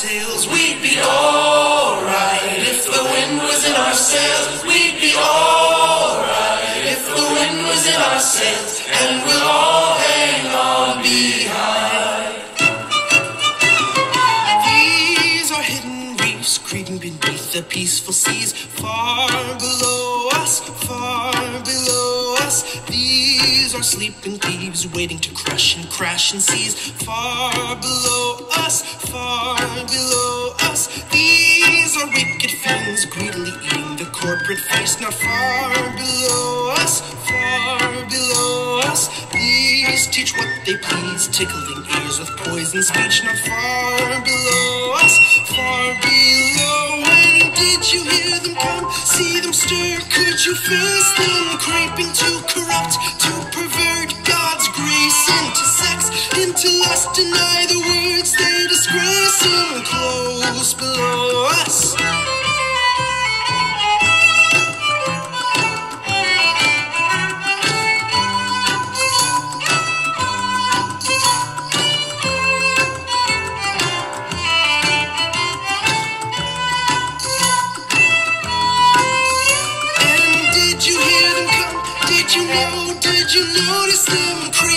sails, we'd be alright. If the wind was in our sails, we'd be alright. If the wind was in our sails, and we'll all hang on behind. These are hidden reefs creeping beneath the peaceful seas, far below us, far. These are sleeping thieves waiting to crush and crash and seize, far below us, far below us. These are wicked fiends greedily eating the corporate feast, not far below us, far below us. These teach what they please, tickling ears with poison speech, not far below us, far below. When did you hear them come? See them stir? Could you face them creeping to corrupt, to pervert God's grace into sex, into lust? Deny the words they disgrace and close below us. You know? Did you notice them